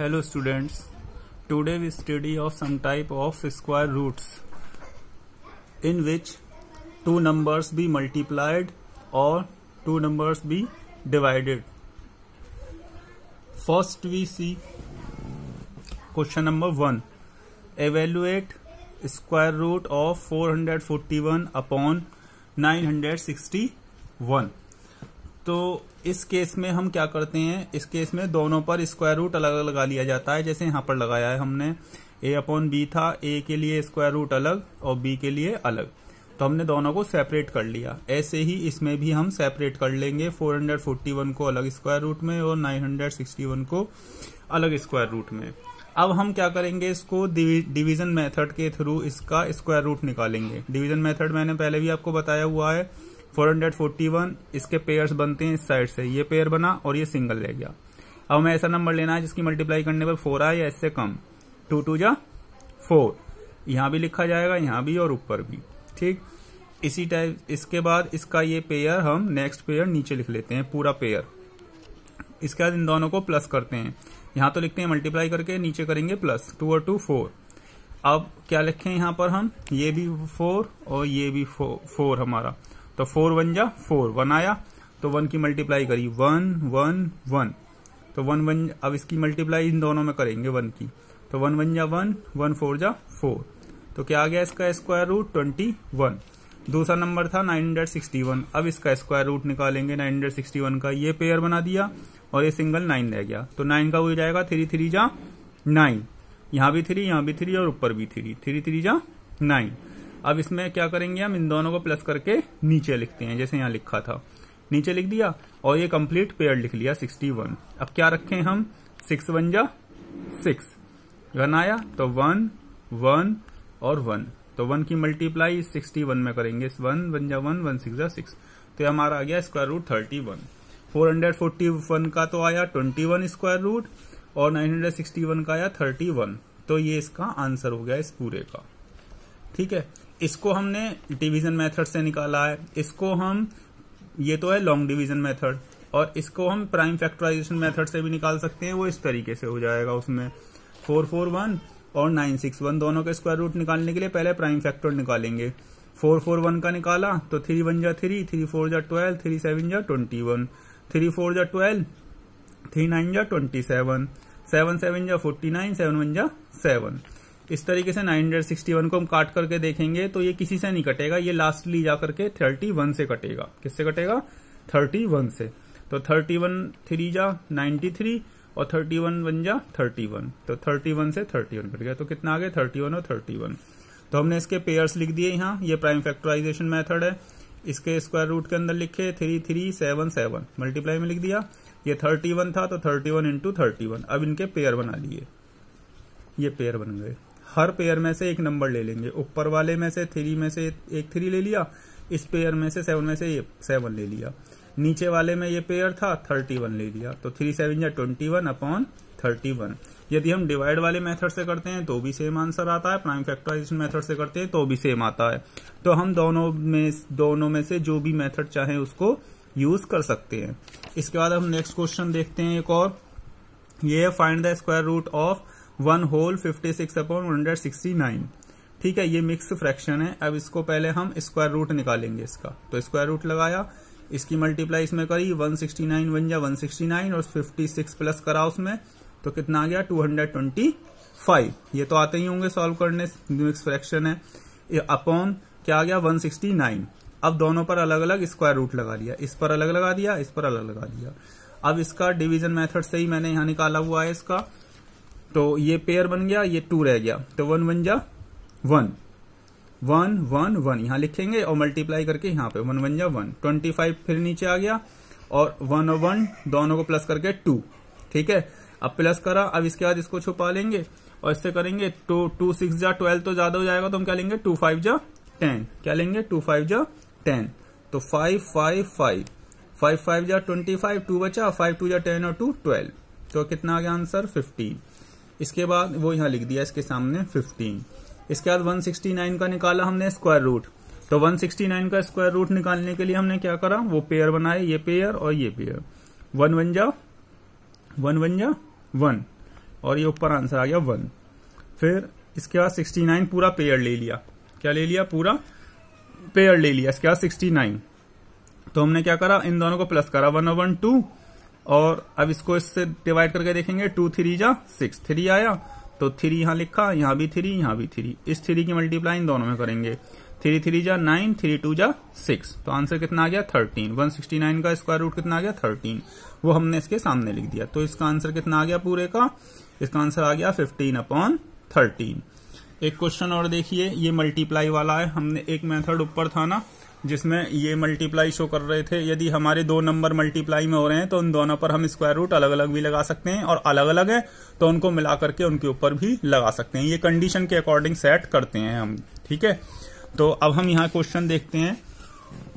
Hello students, today we study of some type of square roots in which two numbers be multiplied or two numbers be divided. First we see question number 1. Evaluate square root of 441 upon 961. तो इस case में हम क्या करते हैं? इस case में दोनों पर स्क्वायर रूट अलग अलग लगा लिया जाता है, जैसे यहाँ पर लगाया है हमने। ए अपॉन बी था ए के लिए स्क्वायर रूट अलग और बी के लिए अलग। तो हमने दोनों को सेपरेट कर लिया। ऐसे ही इसमें भी हम सेपरेट कर लेंगे। 441 को अलग स्क्वायर रूट में और 961 को अलग स्क्वायर रूट में। अब हम क्या करेंगे? इसको डिवीज़न मेथड के थ्रू इसका स्क्वायर रूट निकालेंगे। डिवीज़न मेथड मैंने पहले भी आपको बताया हुआ है। 441 इसके पेयर्स बनते हैं इस साइड से। ये पेयर बना और ये सिंगल रह गया। अब हमें ऐसा नंबर लेना है जिसकी मल्टीप्लाई करने पर फोर आए या इससे कम। टू टू जा फोर यहाँ भी लिखा जाएगा यहाँ भी और ऊपर भी। ठीक? इसी टाइप इसके बाद इसका ये पेयर हम नेक्स्ट पेयर नीचे लिख लेते हैं पूरा पेयर इसके बाद इन दोनों को प्लस करते हैं। यहाँ तो लिखते हैं मल्टीप्लाई करके नीचे करेंगे प्लस टू और टू फोर अब क्या लिखें यहाँ पर हम? ये भी फोर और ये भी फो, फोर हमारा। तो फोर वन जा, फोर वन आया तो वन की मल्टीप्लाई करी, वन वन वन। तो वन वन, अब इसकी मल्टीप्लाई इन दोनों में करेंगे वन की। तो वन वन जा, वन वन, फोर जा, फोर। तो क्या आ गया इसका स्क्वायर रूट ट्वेंटी वन दूसरा नंबर था 961 अब इसका स्क्वायर रूट निकालेंगे 961 का। ये पेयर बना दिया और ये सिंगल नाइन रह गया। तो नाइन का हो जाएगा थ्री थ्री जा नाइन यहाँ भी थ्री यहाँ भी थ्री और ऊपर भी थ्री थ्री थ्री जा नाइन अब इसमें क्या करेंगे हम? इन दोनों को प्लस करके नीचे लिखते हैं, जैसे यहाँ लिखा था। नीचे लिख दिया और ये कंप्लीट पेयर लिख लिया 61 अब क्या रखें हम? सिक्स वन जा सिक्स वन आया तो वन वन और वन तो वन की मल्टीप्लाई सिक्सटी वन में करेंगे वन वन जा वन वन सिक्स जा सिक्स तो हमारा आ गया square root thirty one four hundred forty one का तो आया ट्वेंटी वन स्क्वायर रूट और नाइन हंड्रेड सिक्सटी वन का आया थर्टी वन तो ये इसका आंसर हो गया इस पूरे का। ठीक है? इसको हमने डिवीज़न मेथड से निकाला है। इसको हम, ये तो है लॉन्ग डिवीज़न मेथड और इसको हम प्राइम फैक्टराइजेशन मेथड से भी निकाल सकते हैं। वो इस तरीके से हो जाएगा उसमें। फोर फोर वन और नाइन सिक्स वन दोनों के स्क्वायर रूट निकालने के लिए पहले प्राइम फैक्टर निकालेंगे। फोर फोर वन का निकाला तो थ्री वन जा थ्री थ्री फोर जा ट्वेल्व थ्री सेवन जा ट्वेंटी वन थ्री फोर जा ट्वेल्व थ्री नाइन जा ट्वेंटी सेवन सेवन सेवन जा फोर्टी नाइन सेवन वन जा सेवन इस तरीके से 961 को हम काट करके देखेंगे तो ये किसी से नहीं कटेगा, ये लास्टली जा करके 31 से कटेगा। किससे कटेगा? 31 से। तो 31 वन थ्री जा 93 और 31 वन जा 31 तो 31 से 31 कट गया। तो कितना आ गया? 31 और 31 तो हमने इसके पेयर्स लिख दिए यहाँ। ये प्राइम फैक्टराइजेशन मेथड है। इसके स्क्वायर रूट के अंदर लिखे three three seven seven multiply में लिख दिया। ये 31 था तो 31 वन इंटू थर्टी वन अब इनके पेयर बना लिए। ये पेयर बन गए। हर पेयर में से एक नंबर ले लेंगे। ऊपर वाले में से थ्री में से एक थ्री ले लिया, इस पेयर में से सेवन में से ये सेवन ले लिया। नीचे वाले में ये पेयर था थर्टी वन ले लिया। तो थ्री सेवन या twenty one upon thirty one यदि हम डिवाइड वाले मेथड से करते हैं तो भी सेम आंसर आता है। प्राइम फैक्टराइजेशन मेथड से करते हैं तो भी सेम आता है। तो हम दोनों में दोनों में से जो भी मेथड चाहे, उसको यूज़ कर सकते हैं। इसके बाद हम नेक्स्ट क्वेश्चन देखते हैं एक और। ये find the square root of one whole fifty six upon one hundred sixty nine. ठीक है, ये मिक्स फ्रैक्शन है। अब इसको पहले हम स्क्वायर रूट निकालेंगे इसका। तो स्क्वायर रूट लगाया, इसकी मल्टीप्लाई इसमें करी 169 वन जा 169 और 56 प्लस करा उसमें। तो कितना आ गया? 225 ये तो आते ही होंगे सॉल्व करने मिक्स फ्रैक्शन है। अपॉन क्या आ गया? 169 अब दोनों पर अलग अलग स्क्वायर रूट लगा दिया। इस पर अलग लगा दिया, इस पर अलग लगा दिया। अब इसका डिवीज़न मेथड से ही मैंने यहाँ निकाला हुआ है इसका। तो ये पेयर बन गया, ये टू रह गया। तो वन वन जा वन वन वन वन यहाँ लिखेंगे और मल्टीप्लाई करके यहाँ पे वन वन जा वन ट्वेंटी फाइव फिर नीचे आ गया और वन और वन दोनों को प्लस करके टू ठीक है? अब प्लस करा, अब इसके बाद इसको छुपा लेंगे और इससे करेंगे टू टू सिक्स जा ट्वेल्व तो ज़्यादा हो जाएगा तो हम क्या लेंगे? टू फाइव जा टेन क्या लेंगे? टू फाइव जा टेन तो five five five five five जा ट्वेंटी फाइव टू बचा फाइव टू जा टेन और टू ट्वेल्व तो कितना आ गया आंसर? फिफ्टीन इसके बाद वो यहाँ लिख दिया इसके सामने 15 इसके बाद 169 का निकाला हमने स्क्वायर रूट तो 169 का स्क्वायर रूट निकालने के लिए हमने क्या करा? वो पेयर बनाए, ये पेयर और ये पेयर वन वन जा वन वन जा वन और ये ऊपर आंसर आ गया वन फिर इसके बाद सिक्सटी नाइन पूरा पेयर ले लिया। क्या ले लिया? पूरा पेयर ले लिया। इसके बाद सिक्सटी नाइन तो हमने क्या करा? इन दोनों को प्लस करा। वन वन टू और अब इसको इससे डिवाइड करके देखेंगे टू थ्री जा सिक्स थ्री आया तो थ्री यहाँ लिखा, यहाँ भी थ्री यहाँ भी थ्री इस थ्री की मल्टीप्लाई इन दोनों में करेंगे। थ्री थ्री जा नाइन थ्री टू जा सिक्स तो आंसर कितना आ गया? थर्टीन वन सिक्सटी नाइन का स्क्वायर रूट कितना आ गया? थर्टीन वो हमने इसके सामने लिख दिया। तो इसका आंसर कितना आ गया पूरे का? इसका आंसर आ गया फिफ्टीन अपॉन थर्टीन एक क्वेश्चन और देखिए, ये मल्टीप्लाई वाला है। हमने एक मेथड ऊपर था ना जिसमें ये मल्टीप्लाई शो कर रहे थे। यदि हमारे दो नंबर मल्टीप्लाई में हो रहे हैं तो उन दोनों पर हम स्क्वायर रूट अलग अलग भी लगा सकते हैं, और अलग अलग है तो उनको मिला करके उनके ऊपर भी लगा सकते हैं। ये कंडीशन के अकॉर्डिंग सेट करते हैं हम, ठीक है? तो अब हम यहाँ क्वेश्चन देखते हैं।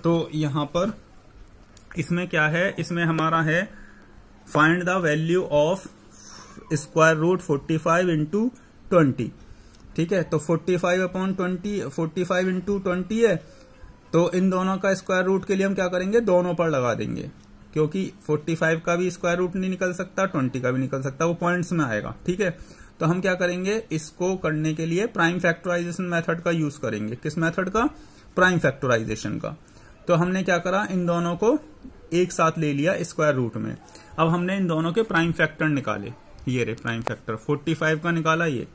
तो यहाँ पर इसमें क्या है? इसमें हमारा है find the value of square root forty five into twenty ठीक है? तो forty five upon twenty forty five into twenty है। तो इन दोनों का स्क्वायर रूट के लिए हम क्या करेंगे? दोनों पर लगा देंगे। क्योंकि 45 का भी स्क्वायर रूट नहीं निकल सकता 20 का भी निकल सकता, वो पॉइंट्स में आएगा, ठीक है? तो हम क्या करेंगे? इसको करने के लिए प्राइम फैक्टराइजेशन मेथड का यूज़ करेंगे। किस मेथड का? प्राइम फैक्टराइजेशन का। तो हमने क्या करा? इन दोनों को एक साथ ले लिया स्क्वायर रूट में। अब हमने इन दोनों के प्राइम फैक्टर निकाले। ये रे प्राइम फैक्टर 45 का निकाला ये।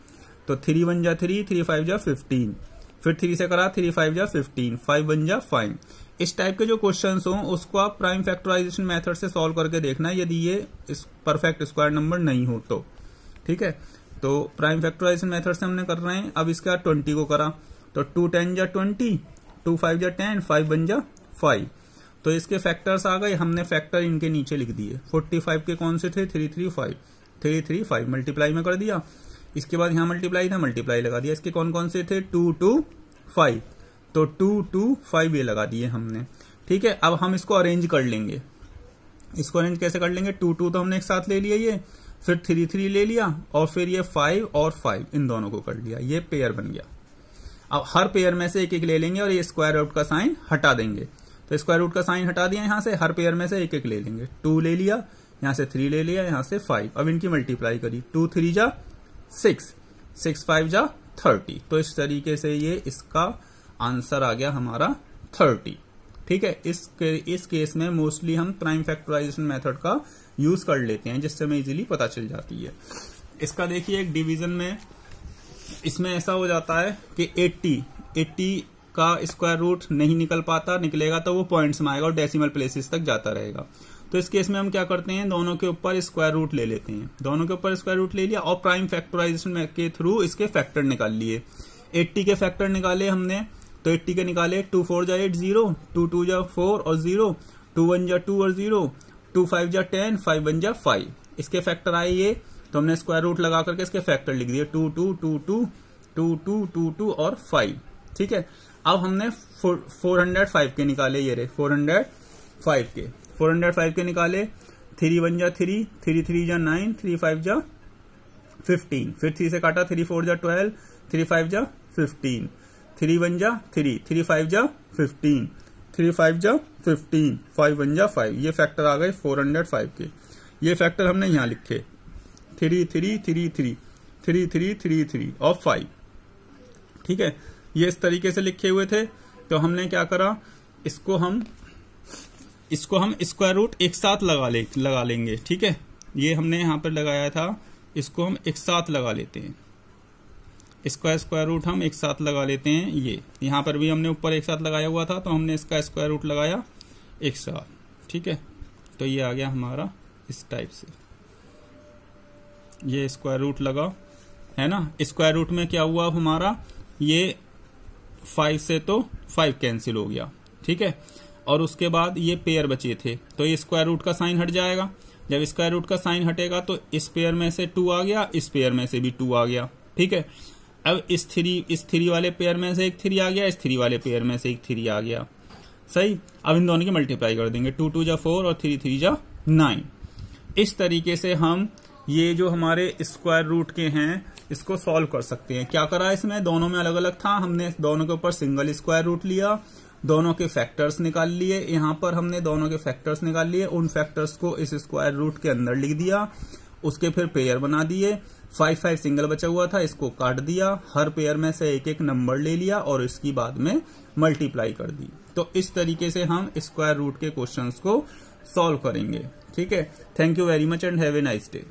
तो थ्री वन जा थ्री थ्री फाइव जा फिफ्टीन फिर थ्री से करा थ्री फाइव जा फिफ्टीन फाइव वन जा फाइव इस टाइप के जो क्वेश्चंस हो, उसको आप प्राइम फैक्टराइजेशन मेथड से सॉल्व करके देखना, यदि ये इस परफेक्ट स्क्वायर नंबर नहीं हो तो। ठीक है? तो प्राइम फैक्टराइजेशन मेथड से हमने कर रहे हैं। अब इसके बाद ट्वेंटी को करा। तो टू टेन जा ट्वेंटी टू फाइव जा टेन फाइव वन जा फाइव तो इसके फैक्टर्स आ गए। हमने फैक्टर इनके नीचे लिख दिए। फोर्टी फाइव के कौन से थे? Three three five three three five multiply में कर दिया। इसके बाद यहाँ मल्टीप्लाई था मल्टीप्लाई लगा दिया। इसके कौन कौन से थे? टू टू फाइव तो टू टू फाइव ये लगा दिए हमने। ठीक है? अब हम इसको अरेंज कर लेंगे। इसको अरेंज कैसे कर लेंगे? टू टू तो हमने एक साथ ले लिया ये। फिर थ्री थ्री ले लिया और फिर ये फाइव और फाइव इन दोनों को कर लिया। ये पेयर बन गया। अब हर पेयर में से एक एक ले लेंगे और ये स्क्वायर रूट का साइन हटा देंगे। तो स्क्वायर रूट का साइन हटा दिया यहाँ से, हर पेयर में से एक एक ले लेंगे। टू ले लिया, यहाँ से थ्री ले लिया, यहाँ से फाइव अब इनकी मल्टीप्लाई करी। टू थ्री जा सिक्स सिक्स फाइव जा थर्टी। तो इस तरीके से ये इसका आंसर आ गया हमारा थर्टी। ठीक है इस के, इस केस में मोस्टली हम प्राइम फैक्टराइजेशन मेथड का यूज़ कर लेते हैं जिससे हमें इजीली पता चल जाती है। इसका देखिए एक डिवीज़न में इसमें ऐसा हो जाता है कि 80 80 का स्क्वायर रूट नहीं निकल पाता निकलेगा तो वो पॉइंट्स में आएगा और डेसिमल प्लेसेस तक जाता रहेगा। तो इस केस में हम क्या करते हैं? दोनों के ऊपर स्क्वायर रूट ले लेते हैं। दोनों के ऊपर स्क्वायर रूट ले लिया और प्राइम फैक्टराइजेशन के थ्रू इसके फैक्टर निकाल लिए। 80 के फैक्टर निकाले हमने तो 80 के निकाले टू फोर जा एट ज़ीरो टू टू जा फोर और ज़ीरो टू वन जा टू और ज़ीरो टू फाइव जा टेन फाइव वन जा फाइव इसके फैक्टर आए ये तो हमने स्क्वायर रूट लगा करके इसके फैक्टर लिख दिए। Two two two two two two two two और फाइव ठीक है? अब हमने फोर हंड्रेड फाइव के निकाले ये रहे फोर हंड्रेड फाइव के। फोर हंड्रेड फाइव के निकाले, थ्री वन जा थ्री थ्री थ्री जा नाइन, थ्री फाइव जा फिफ्टीन। फिर थ्री से काटा, थ्री फोर जा ट्वेल्व, थ्री फाइव जा फिफ्टीन। थ्री वन जा थ्री थ्री फाइव जा फिफ्टीन। थ्री फाइव जा फिफ्टीन, फाइव वन जा फाइव। ये फैक्टर आ गए फोर हंड्रेड फाइव के। ये फैक्टर हमने यहाँ लिखे। Three three three three three three three three और फाइव। ठीक है? ये इस तरीके से लिखे हुए थे। तो हमने क्या करा? इसको हम इसको हम स्क्वायर रूट एक साथ लगा ले, लगा लेंगे, ठीक है? ये हमने यहाँ पर लगाया था, इसको हम एक साथ लगा लेते हैं। इसका स्क्वायर रूट हम एक साथ लगा लेते हैं, ये। यहाँ पर भी हमने ऊपर एक साथ लगाया हुआ था तो हमने इसका स्क्वायर रूट लगाया एक साथ, ठीक है? तो ये आ गया हमारा इस टाइप से। ये स्क्वायर रूट लगा, है ना? स्क्वायर रूट में क्या हुआ हमारा? ये फाइव से तो फाइव कैंसिल हो गया, ठीक है? और उसके बाद ये पेयर बचे थे। तो ये स्क्वायर रूट का साइन हट जाएगा। जब स्क्वायर रूट का साइन हटेगा तो इस पेयर में से टू आ गया, इस पेयर में से भी टू आ गया। ठीक है? अब इस थ्री इस थ्री वाले पेयर में से एक थ्री आ गया, इस थ्री वाले पेयर में से एक थ्री आ गया। सही? अब इन दोनों की मल्टीप्लाई कर देंगे। टू टू जा फोर और थ्री थ्री जा नाइन इस तरीके से हम ये जो हमारे स्क्वायर रूट के हैं, इसको सॉल्व कर सकते हैं। क्या करा इसमें दोनों में अलग अलग था। हमने दोनों के ऊपर सिंगल स्क्वायर रूट लिया। दोनों के फैक्टर्स निकाल लिए। यहाँ पर हमने दोनों के फैक्टर्स निकाल लिए। उन फैक्टर्स को इस स्क्वायर रूट के अंदर लिख दिया। उसके फिर पेयर बना दिए। फाइव फाइव सिंगल बचा हुआ था, इसको काट दिया। हर पेयर में से एक एक नंबर ले लिया और इसकी बाद में मल्टीप्लाई कर दी। तो इस तरीके से हम स्क्वायर रूट के क्वेश्चंस को सॉल्व करेंगे। ठीक है? Thank you very much and have a nice day